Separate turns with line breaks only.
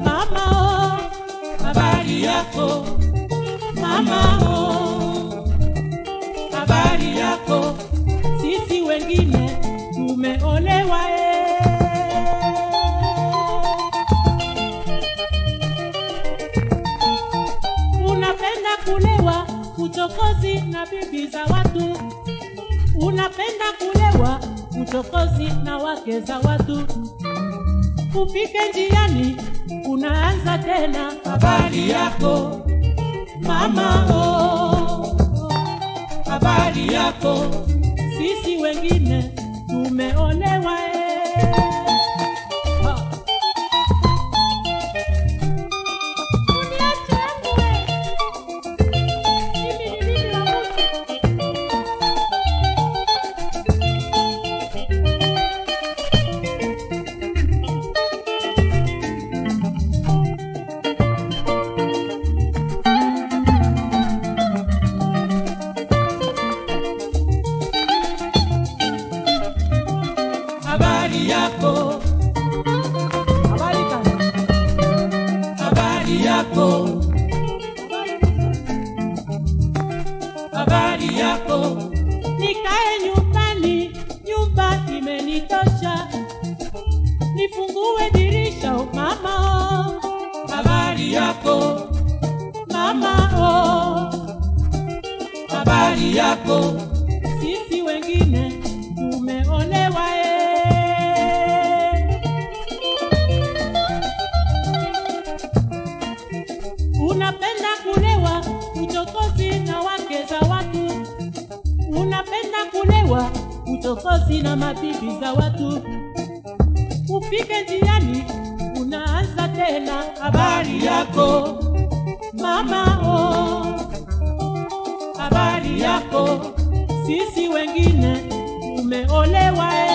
mama, o habari yako mama, o habari yako. Sisi wengine tumeolewa e. Unapenda kulewa uchokozi na bibi za watu, unapenda kulewa uchokozi na wake za watu. Ufike njiani unaanza tena, habari yako mama, oh, habari yako. Sisi wengine tumeolewa eh. Habari yako. Habari yako. Nikae nyumbani nyumba imenitosha. Nifungue dirisha oh, mama. Habari yako. Mama oh. habari yako Unapenda kulewa uchokozi na wake za watu, unapenda kulewa uchokozi na mabibi za watu. Ufike njiani unaanza tena, habari yako mama, oh, habari yako. Sisi wengine tumeolewa.